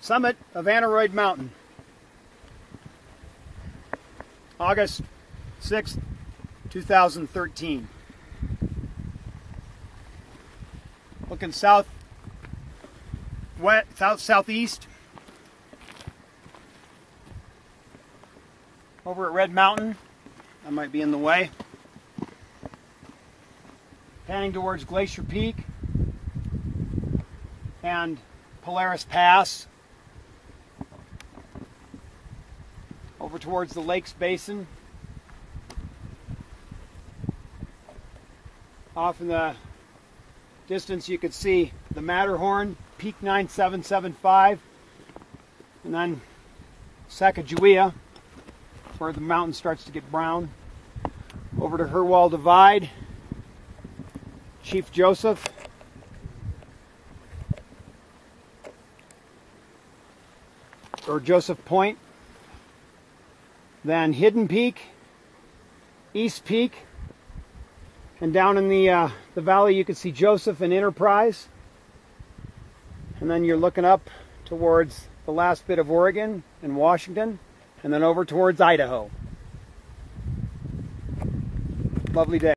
Summit of Aneroid Mountain. August 6th, 2013. Looking south, west, south southeast. Over at Red Mountain. I might be in the way. Panning towards Glacier Peak and Polaris Pass. Over towards the Lakes Basin. Off in the distance you could see the Matterhorn, Peak 9775, and then Sacagawea, where the mountain starts to get brown. Over to Hurwal Divide, Chief Joseph, or Joseph Point, then Hidden Peak, East Peak, and down in the uh, the valley you can see Joseph and Enterprise, and then you're looking up towards the last bit of Oregon and Washington, and then over towards Idaho. Lovely day.